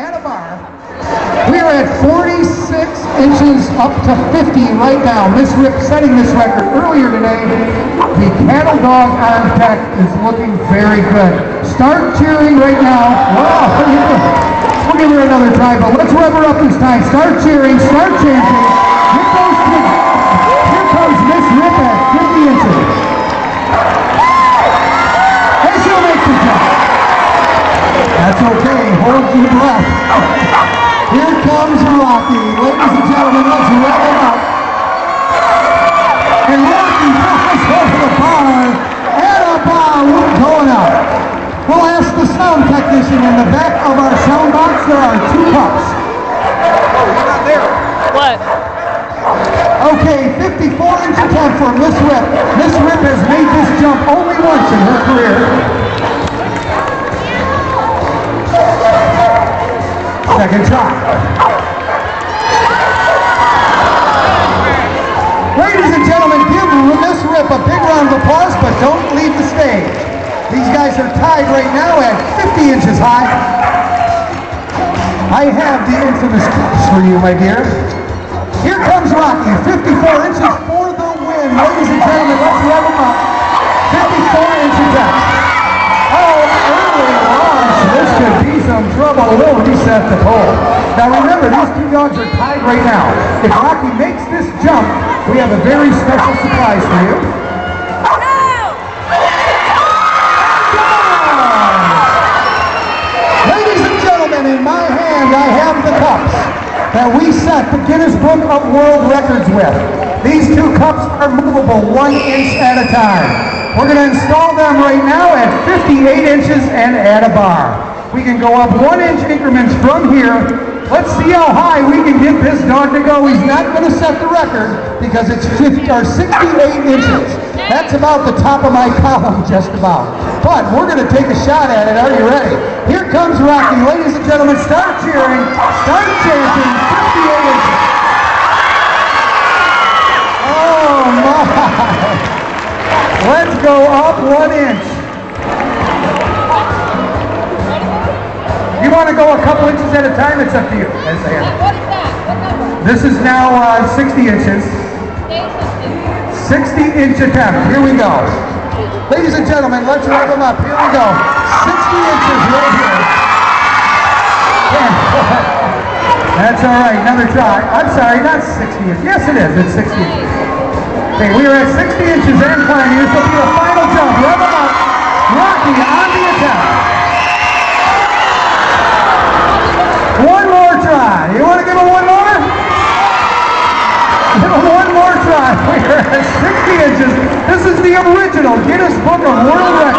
We are at 46 inches up to 50 right now. Miss Rip setting this record earlier today. The cattle dog arm tech is looking very good. Start cheering right now. Wow, we'll give her another try, but let's rev her up this time. Start cheering, start chanting. Here comes Miss Rip at 50 inches. She'll make the jump. That's okay. Breath. Here comes Rocky. Ladies and gentlemen, let's rev him up. And Rocky flies over the bar. And a bar going up. We'll ask the sound technician in the back of our sound box. There are two cups. Oh, you're not there. What? Okay, 54 inch attempt for Miss Rip. Miss Rip has made this jump only once in her career. Second try. Ladies and gentlemen, give Miss Rip a big round of applause, but don't leave the stage. These guys are tied right now at 50 inches high. I have the infamous cups for you, my dear. Here comes Rocky, 54 inches some trouble. We'll reset the pole. Now remember, these two dogs are tied right now. If Rocky makes this jump, we have a very special surprise for you. Ladies and gentlemen, in my hand I have the cups that we set the Guinness Book of World Records with. These two cups are movable one inch at a time. We're going to install them right now at 58 inches and at a bar. We can go up one inch increments from here. Let's see how high we can get this dog to go. He's not going to set the record because it's 50 or 68 inches. That's about the top of my column, just about. But we're going to take a shot at it. Are you ready? Here comes Rocky. Ladies and gentlemen, start cheering, start chanting, 58 inches. Oh my! Let's go up one inch. Want to go a couple inches at a time? It's up to you. As I am. What is that? What number? This is now uh, 60 inches. 60 inch attempt. Here we go. Ladies and gentlemen, let's rev them up. Here we go. 60 inches right here. That's all right. Another try. I'm sorry, not 60 inches. Yes, it is. It's 60 inches. Okay, we are at 60 inches and climbing. This will be the final jump. Rev them up. At 60 inches. This is the original Guinness Book of World